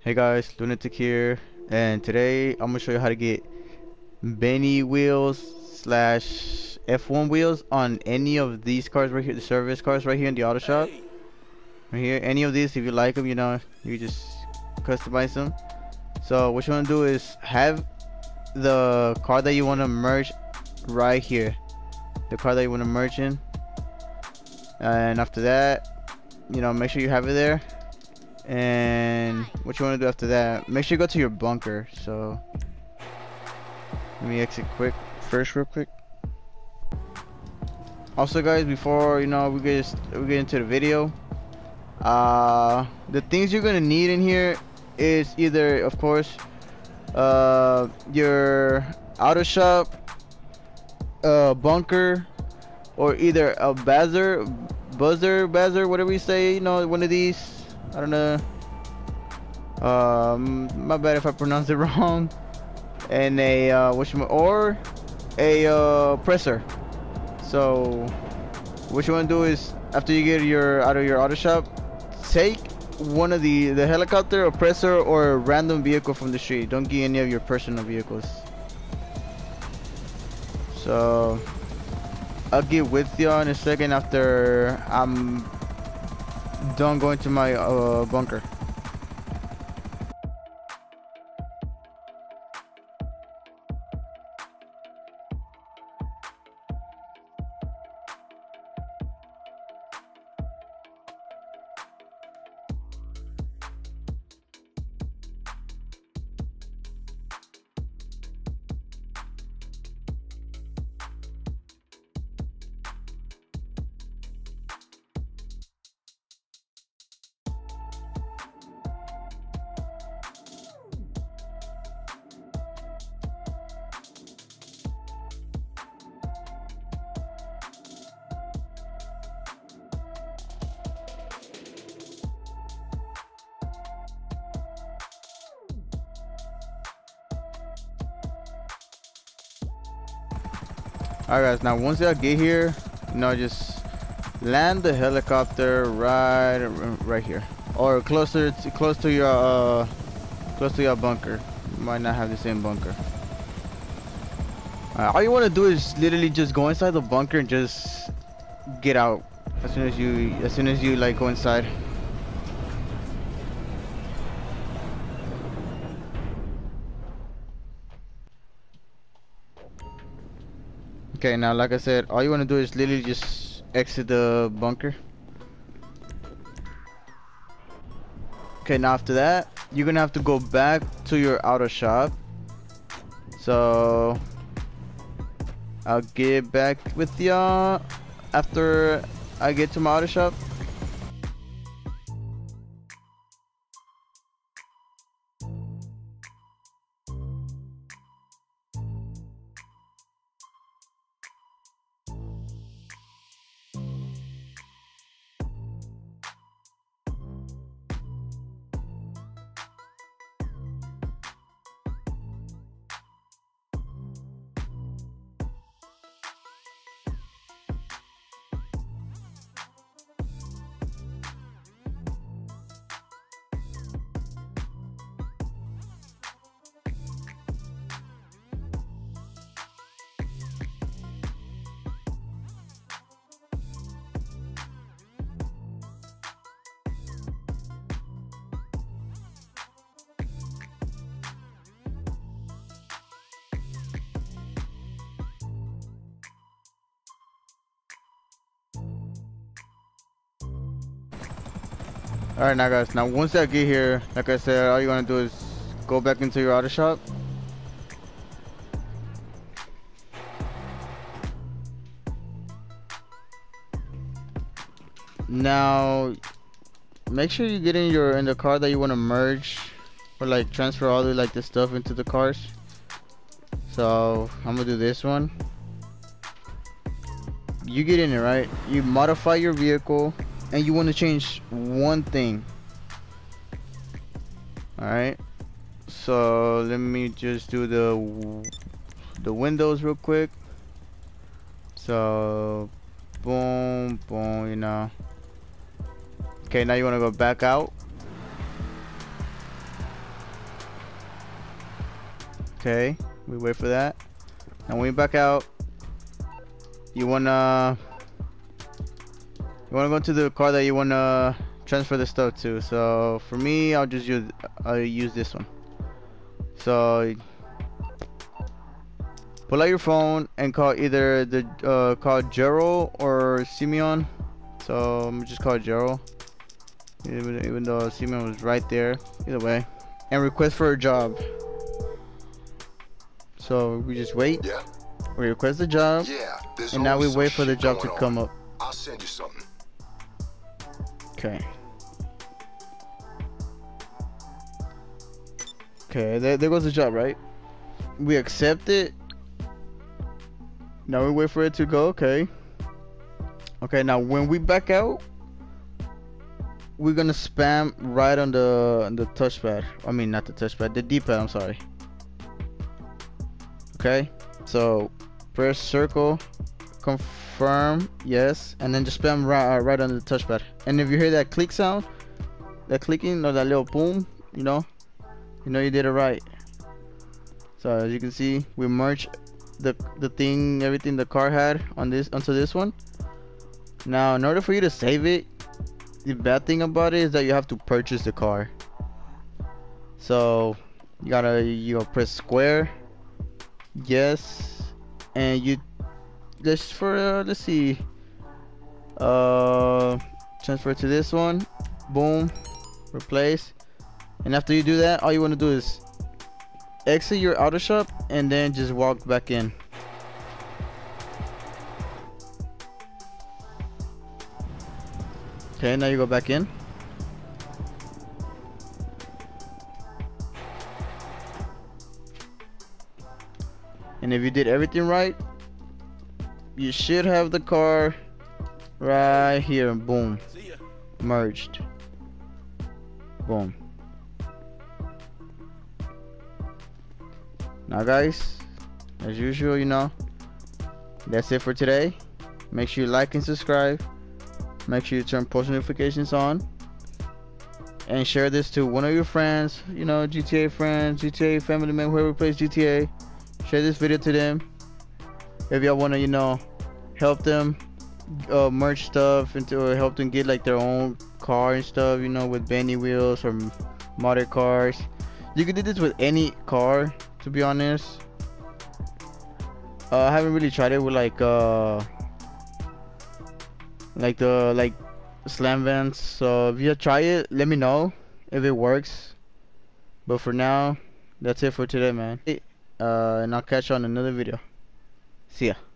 Hey guys, Lunattiic here, and today I'm gonna show you how to get Benny wheels slash F1 wheels on any of these cars right here, the service cars right here in the auto shop. Right here, any of these, if you like them, you know, you just customize them. So what you wanna do is have the car that you wanna merge right here, the car that you wanna merge in, and after that, you know, make sure you have it there and what you want to do after that make sure you go to your bunker so. Let me exit quick first real quick. Also guys before you know we get we get into the video uh the things you're gonna need in here is either of course uh your auto shop uh bunker or either a buzzer buzzer buzzer whatever you say you know one of these I don't know. Um, my bad if I pronounce it wrong. And a uh, which or a uh, presser. So what you want to do is after you get your out of your auto shop, take one of the the helicopter, a presser, or a random vehicle from the street. Don't get any of your personal vehicles. So I'll get with you in a second after I'm done going to my uh, bunker. Alright guys, now once y'all get here, you know, just land the helicopter right right here. Or closer to close to your uh close to your bunker. You might not have the same bunker. All you want to do is literally just go inside the bunker and just get out as soon as you as soon as you like go inside. Okay, now like I said, all you want to do is literally just exit the bunker. Okay, now after that, you're gonna have to go back to your auto shop. So, I'll get back with y'all after I get to my auto shop. Alright now guys, now once I get here, like I said, all you want to do is go back into your auto shop. Now, make sure you get in your in the car that you want to merge or like transfer all the like the stuff into the cars. So I'm gonna do this one. You get in it right. You modify your vehicle and you want to change one thing. Alright? So let me just do the the windows real quick. So boom boom you know. Okay now you want to go back out. Okay, we wait for that. And when you back out, you wanna you wanna go to the car that you wanna transfer the stuff to. So for me, I'll just use I'll use this one. So pull out your phone and call either the uh, call Gerald or Simeon. So I'm just call Gerald, even, even though Simeon was right there. Either way, and request for a job. So we just wait. Yeah. We request the job, Yeah. And now we wait for the job to on. come up. I'll send you something. Okay. Okay, there, there goes the job, right? We accept it. Now we wait for it to go, okay. Okay, now when we back out, we're gonna spam right on the on the touchpad. I mean, not the touchpad, the D-pad. I'm sorry. Okay, so press circle, confirm, yes, and then just spam right, uh, right on the touchpad. And if you hear that click sound, that clicking or that little boom, you know, you know you did it right. So as you can see, we merged the the thing, everything the car had on this onto this one. Now, in order for you to save it, the bad thing about it is that you have to purchase the car. So you gotta you know press square, yes, and you just for uh, let's see, uh, transfer to this one, boom, replace, and after you do that, all you want to do is exit your auto shop and then just walk back in. Okay, now you go back in. And if you did everything right, you should have the car right here. Boom. Merged. Boom. Now guys, as usual, you know, that's it for today. Make sure you like and subscribe. Make sure you turn post notifications on. And share this to one of your friends, you know, GTA friends, GTA family member, whoever plays GTA. Share this video to them. If y'all wanna, you know, help them uh, merch stuff into or help them get like their own car and stuff, you know, with Benny wheels or modded cars. You can do this with any car, to be honest. Uh, I haven't really tried it with like uh like the like Slamvans. So if you try it, let me know if it works. But for now, that's it for today, man. Uh, and I'll catch you on another video. See ya.